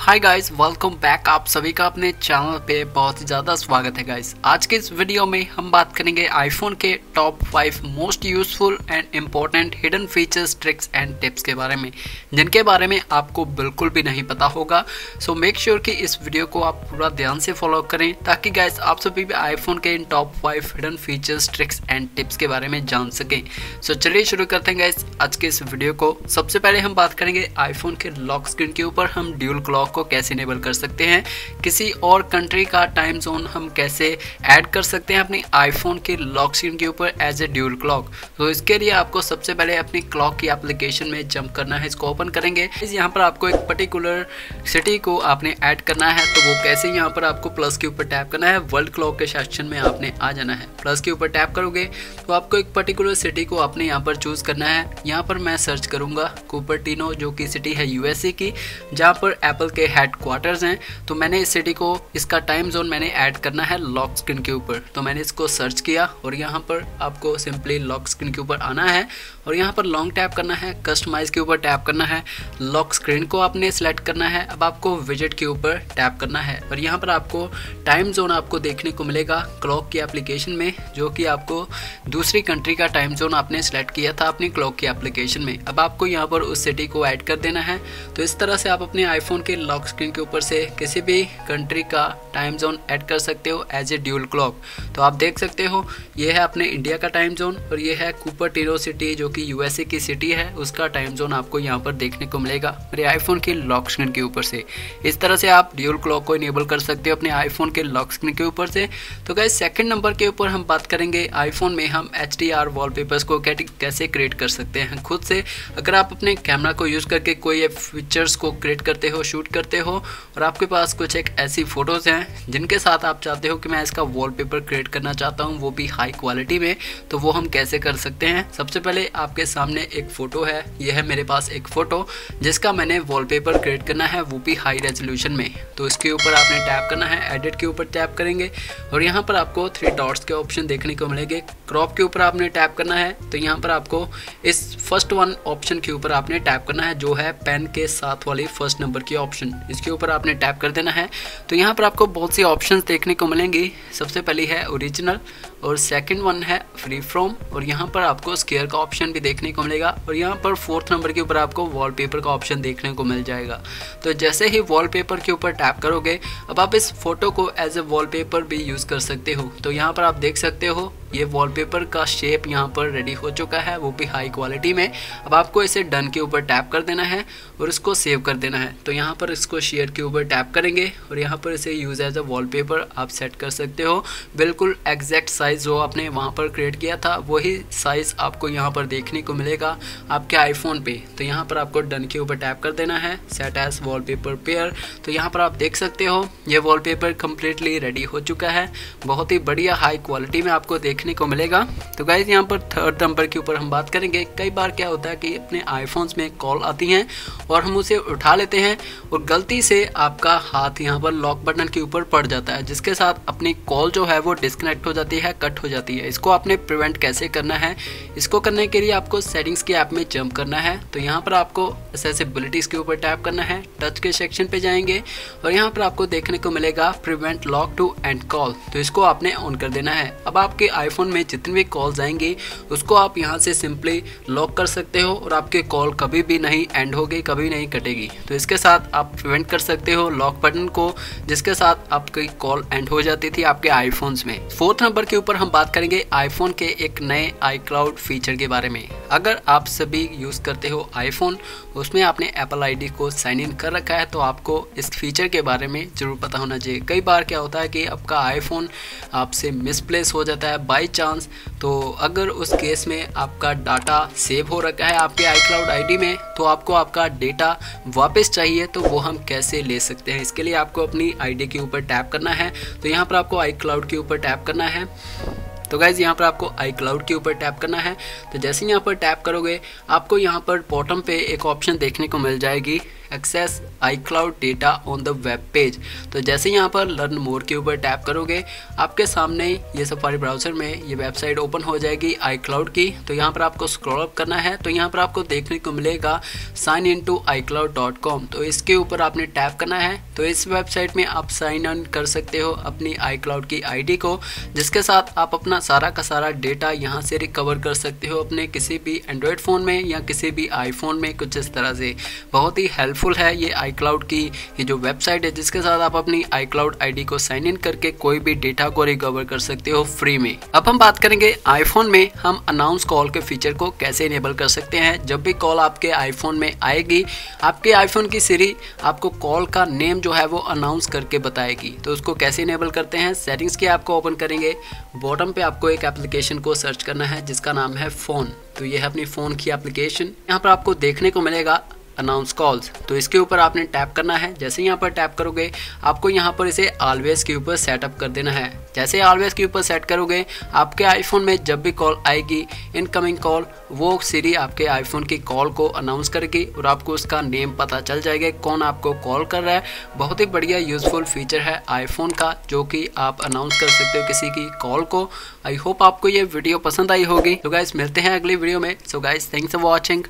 Hi guys welcome back आप सभी का अपने चैनल पे बहुत ज़्यादा स्वागत है गाइस आज के इस वीडियो में हम बात करेंगे आईफोन के top five most useful and important hidden features tricks and tips के बारे में, जिनके बारे में आपको बिल्कुल भी नहीं पता होगा। सो मेक श्योर कि इस वीडियो को आप पूरा ध्यान से फॉलो करें, ताकि गाइस आप सभी भी आईफोन के इन top five hidden features tricks and tips के बारे में जान सकें। सो चलिए शुरू करते हैं गाइस आज के इस वीडियो को। सबसे पहले हम बात करेंगे आईफोन के लॉक स्क्रीन के ऊपर। हम ड्यूल क्लॉक को कैसे इनेबल कर सकते हैं? किसी और कंट्री का टाइम जोन हम कैसे ऐड कर सकते हैं अपने आईफोन के लॉक स्क्रीन के ऊपर एज ए ड्यूल क्लॉक तो इसके लिए आपको सबसे पहले अपनी क्लॉक की एप्लीकेशन में जंप करना है, इसको ओपन करेंगे। इस यहाँ पर आपको एक पर्टिकुलर सिटी को आपने ऐड करना है तो वो कैसे यहाँ पर आपको प्लस के ऊपर टैप करना है वर्ल्ड क्लॉक के सेक्शन में आपने आ जाना है। प्लस के ऊपर टैप करोगे तो आपको एक पर्टिकुलर सिटी को आपने यहाँ पर चूज़ करना है। यहाँ पर मैं सर्च करूँगा कुपरटिनो जो कि सिटी है यूएसए की, जहाँ पर एप्पल के हेड क्वार्टर्स हैं तो मैंने इस सिटी को, इसका टाइम जोन मैंने ऐड करना है लॉक स्क्रीन के ऊपर। तो मैंने इसको सर्च किया और यहाँ पर आपको सिंपली लॉक स्क्रीन के ऊपर आना है और यहाँ पर लॉन्ग टैप करना है कस्टमाइज के ऊपर टैप करना है। लॉक स्क्रीन को आपने सेलेक्ट करना है, अब आपको विज़िट के ऊपर टैप करना है और यहाँ पर आपको टाइम जोन आपको देखने को मिलेगा क्लॉक की एप्लीकेशन में, जो कि आपको दूसरी कंट्री का टाइम जोन आपने सेलेक्ट किया था अपनी क्लॉक की एप्लीकेशन में। अब आपको यहाँ पर उस सिटी को ऐड कर देना है। तो इस तरह से आप अपने आईफोन के लॉक स्क्रीन के ऊपर से किसी भी कंट्री का टाइम जोन ऐड कर सकते हो एज ए ड्यूल क्लॉक तो आप देख सकते हो, ये है अपने इंडिया का टाइम जोन और ये है कूपर टीरो सिटी जो कि यूएसए की सिटी है, उसका टाइम जोन आपको यहाँ पर देखने को मिलेगा मेरे आईफोन के लॉक स्क्रीन के ऊपर से. इस तरह से आप ड्यूल क्लॉक को इनेबल कर सकते हो अपने आईफोन के लॉक स्क्रीन के ऊपर से. तो गैस सेकेंड नंबर के ऊपर हम बात करेंगे आईफोन में हम एच डी आर वॉलपेपर्स को कैसे क्रिएट कर सकते हैं. खुद से अगर आप अपने कैमरा को यूज़ करके कोई फीचर्स को क्रिएट करते हो शूट करते हो और आपके पास कुछ एक ऐसी फ़ोटोज़ हैं, जिनके साथ आप चाहते हो कि मैं इसका वॉलपेपर क्रिएट करना चाहता हूँ, वो भी हाई क्वालिटी में तो वो हम कैसे कर सकते हैं? सबसे पहले आपके सामने एक फ़ोटो है, यह है मेरे पास एक फ़ोटो जिसका मैंने वॉलपेपर क्रिएट करना है, वो भी हाई रेजोल्यूशन में। तो इसके ऊपर आपने टैप करना है एडिट के ऊपर टैप करेंगे, और यहाँ पर आपको थ्री डॉट्स के ऑप्शन देखने को मिलेंगे। क्रॉप के ऊपर आपने टैप करना है तो यहाँ पर आपको इस फ़र्स्ट वन ऑप्शन के ऊपर आपने टैप करना है, जो है पेन के साथ वाली फ़र्स्ट नंबर की ऑप्शन इसके ऊपर आपने टैप कर देना है। तो यहाँ पर आपको बहुत सी ऑप्शन देखने को मिलेंगी। सबसे पहली है ओरिजिनल और सेकंड वन है फ्री फ्रॉम और यहाँ पर आपको स्केयर का ऑप्शन भी देखने को मिलेगा, और यहाँ पर फोर्थ नंबर के ऊपर आपको वॉलपेपर का ऑप्शन देखने को मिल जाएगा। तो जैसे ही वॉलपेपर के ऊपर टैप करोगे, अब आप इस फ़ोटो को एज ए वॉलपेपर भी यूज़ कर सकते हो। तो यहाँ पर आप देख सकते हो, ये वॉलपेपर का शेप यहाँ पर रेडी हो चुका है, वो भी हाई क्वालिटी में। अब आपको इसे डन के ऊपर टैप कर देना है, और इसको सेव कर देना है। तो यहाँ पर इसको शेयर के ऊपर टैप करेंगे, और यहाँ पर इसे यूज़ एज अ वॉलपेपर आप सेट कर सकते हो। बिल्कुल एग्जैक्ट साइज़ जो आपने वहाँ पर क्रिएट किया था, वही साइज़ आपको यहाँ पर देखने को मिलेगा आपके आईफोन पे। तो यहाँ पर आपको डन के ऊपर टैप कर देना है सेट एज वॉलपेपर पेयर तो यहाँ पर आप देख सकते हो, ये वॉलपेपर कम्प्लीटली रेडी हो चुका है। बहुत ही बढ़िया हाई क्वालिटी में आपको देखने को मिलेगा। तो गाइज़ यहाँ पर थर्ड नंबर के ऊपर हम बात करेंगे, कई बार क्या होता है कि अपने आईफोन्स में कॉल आती हैं और हम उसे उठा लेते हैं और गलती से आपका हाथ यहाँ पर लॉक बटन के ऊपर पड़ जाता है, जिसके साथ अपनी कॉल जो है वो डिस्कनेक्ट हो जाती है कट हो जाती है। इसको आपने प्रिवेंट कैसे करना है? इसको करने के लिए आपको सेटिंग्स के ऐप में जंप करना है। तो यहाँ पर आपको एसेसिबिलिटीज़ के ऊपर टैप करना है। टच के सेक्शन पे जाएँगे और यहाँ पर आपको देखने को मिलेगा prevent lock to end call तो इसको आपने ऑन कर देना है। अब आपके आईफोन में जितने भी कॉल्स आएँगे, उसको आप यहाँ से सिंपली लॉक कर सकते हो और आपके कॉल कभी भी नहीं एंड होगी, कभी नहीं कटेगी। तो इसके साथ आप प्रिवेंट कर सकते हो लॉक बटन को, जिसके साथ आपकी कॉल एंड हो जाती थी आपके आईफोन्स में। फोर्थ नंबर के ऊपर हम बात करेंगे आईफोन के एक नए आई क्लाउड फीचर के बारे में। अगर आप सभी यूज़ करते हो आईफोन उसमें आपने एप्पल आईडी को साइन इन कर रखा है तो आपको इस फीचर के बारे में ज़रूर पता होना चाहिए। कई बार क्या होता है कि आपका आईफोन आपसे मिसप्लेस हो जाता है बाई चांस तो अगर उस केस में आपका डाटा सेव हो रखा है आपके आई क्लाउड आईडी में तो आपको आपका डेटा वापस चाहिए तो वो हम कैसे ले सकते हैं? इसके लिए आपको अपनी आईडी के ऊपर टैप करना है। तो यहाँ पर आपको आई क्लाउड के ऊपर टैप करना है। Thank you. तो गाइज़ यहाँ पर आपको आई क्लाउड के ऊपर टैप करना है। तो जैसे ही यहाँ पर टैप करोगे, आपको यहाँ पर बॉटम पे एक ऑप्शन देखने को मिल जाएगी access iCloud data on the web page तो जैसे यहाँ पर लर्न मोर के ऊपर टैप करोगे, आपके सामने ये सफारी ब्राउज़र में ये वेबसाइट ओपन हो जाएगी आई क्लाउड की। तो यहाँ पर आपको स्क्रॉल अप करना है। तो यहाँ पर आपको देखने को मिलेगा sign in to iCloud dot com तो इसके ऊपर आपने टैप करना है। तो इस वेबसाइट में आप साइन इन कर सकते हो अपनी आई क्लाउड की आईडी को, जिसके साथ आप अपना सारा का सारा डेटा यहाँ से रिकवर कर सकते हो अपने किसी भी एंड्रॉयड फ़ोन में या किसी भी आईफोन में कुछ इस तरह से। बहुत ही हेल्पफुल है ये आई क्लाउड की, ये जो वेबसाइट है जिसके साथ आप अपनी आई क्लाउड आईडी को साइन इन करके कोई भी डेटा को रिकवर कर सकते हो फ्री में। अब हम बात करेंगे आईफोन में हम अनाउंस कॉल के फीचर को कैसे इनेबल कर सकते हैं। जब भी कॉल आपके आईफोन में आएगी, आपके आईफोन की सीरी आपको कॉल का नेम जो है वो अनाउंस करके बताएगी। तो उसको कैसे इनेबल करते हैं? सेटिंग्स की आपको ओपन करेंगे। बॉटम पे आपको एक एप्लीकेशन को सर्च करना है, जिसका नाम है फ़ोन तो ये है अपनी फ़ोन की एप्लीकेशन यहाँ पर आपको देखने को मिलेगा अनाउंस कॉल्स तो इसके ऊपर आपने टैप करना है। जैसे यहाँ पर टैप करोगे, आपको यहाँ पर इसे ऑलवेज के ऊपर सेटअप कर देना है। जैसे ऑलवेज के ऊपर सेट करोगे, आपके आईफोन में जब भी कॉल आएगी इनकमिंग कॉल वो सीरी आपके आईफोन की कॉल को अनाउंस करेगी और आपको उसका नेम पता चल जाएगा कौन आपको कॉल कर रहा है। बहुत ही बढ़िया यूजफुल फीचर है आईफोन का, जो कि आप अनाउंस कर सकते हो किसी की कॉल को। आई होप आपको ये वीडियो पसंद आई होगी। तो गाइस मिलते हैं अगली वीडियो में। So guys thanks for watching